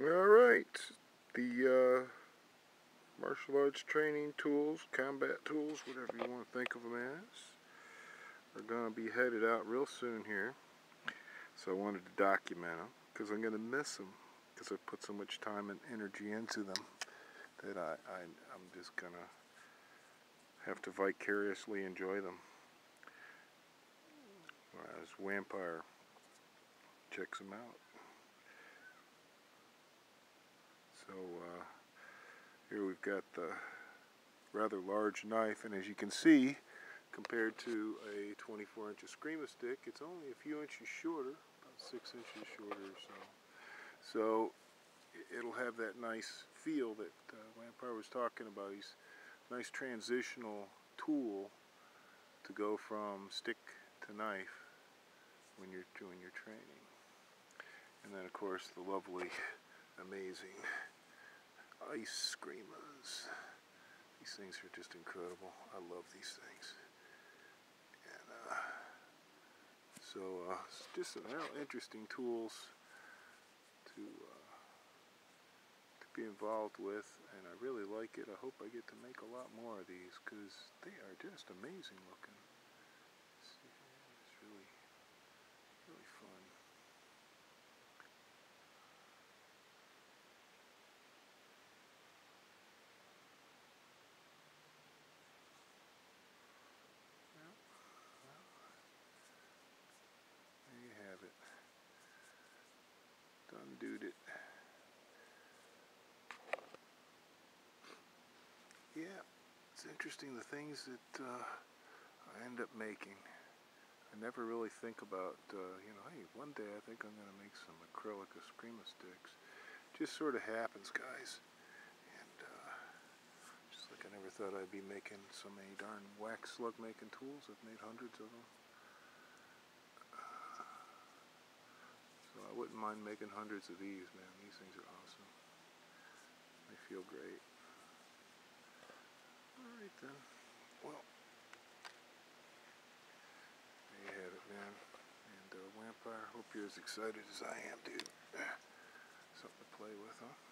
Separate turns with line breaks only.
Alright, the uh, martial arts training tools, combat tools, whatever you want to think of them as, are going to be headed out real soon here. So I wanted to document them because I'm going to miss them because I put so much time and energy into them that I, I, I'm just going to have to vicariously enjoy them. As Vampire checks them out. So uh, here we've got the rather large knife and as you can see compared to a 24 inch Eskrima stick it's only a few inches shorter about six inches shorter or so. So it'll have that nice feel that uh, Vampire was talking about. He's nice transitional tool to go from stick to knife when you're doing your training. And then of course the lovely amazing Eskrimas. These things are just incredible. I love these things. And uh, so uh, it's just some interesting tools to uh, to be involved with, and I really like it. I hope I get to make a lot more of these because they are just amazing looking. Undoed it. Yeah, it's interesting the things that uh, I end up making. I never really think about, uh, you know, hey, one day I think I'm going to make some acrylic Eskrima sticks. Just sort of happens, guys. And uh, just like I never thought I'd be making so many darn wax slug making tools. I've made hundreds of them. I wouldn't mind making hundreds of these, man. These things are awesome. They feel great. Alright then. Well, there you have it, man. And uh, Vampire, hope you're as excited as I am, dude. Something to play with, huh?